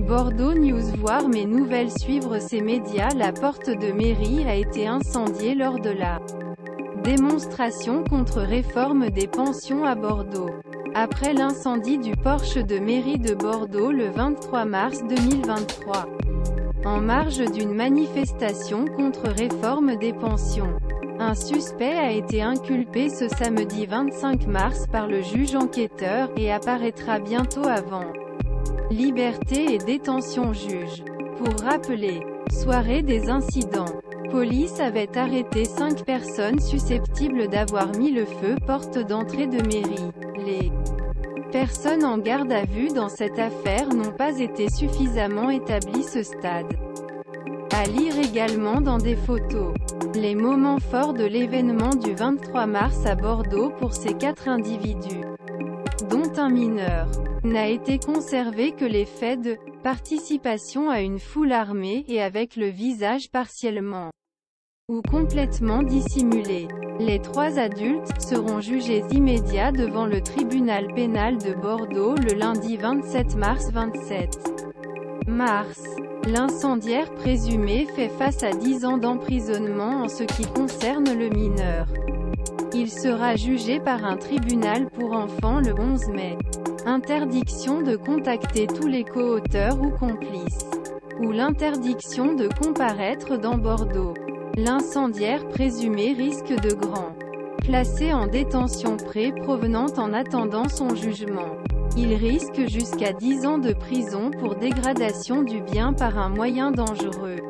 Bordeaux News voir mes nouvelles suivre ces médias La porte de mairie a été incendiée lors de la démonstration contre réforme des pensions à Bordeaux. Après l'incendie du Porsche de mairie de Bordeaux le 23 mars 2023. En marge d'une manifestation contre réforme des pensions. Un suspect a été inculpé ce samedi 25 mars par le juge enquêteur, et apparaîtra bientôt avant. Liberté et détention juge. Pour rappeler, soirée des incidents. Police avait arrêté cinq personnes susceptibles d'avoir mis le feu porte d'entrée de mairie. Les personnes en garde à vue dans cette affaire n'ont pas été suffisamment établies ce stade. À lire également dans des photos. Les moments forts de l'événement du 23 mars à Bordeaux pour ces quatre individus, dont un mineur, n'a été conservé que les faits de participation à une foule armée et avec le visage partiellement ou complètement dissimulé. Les trois adultes seront jugés immédiats devant le tribunal pénal de Bordeaux le lundi 27 mars 27 mars. L'incendiaire présumé fait face à 10 ans d'emprisonnement en ce qui concerne le mineur. Il sera jugé par un tribunal pour enfants le 11 mai. Interdiction de contacter tous les co-auteurs ou complices. Ou l'interdiction de comparaître dans Bordeaux. L'incendiaire présumé risque de grand. Placé en détention pré-provenante en attendant son jugement. Il risque jusqu'à 10 ans de prison pour dégradation du bien par un moyen dangereux.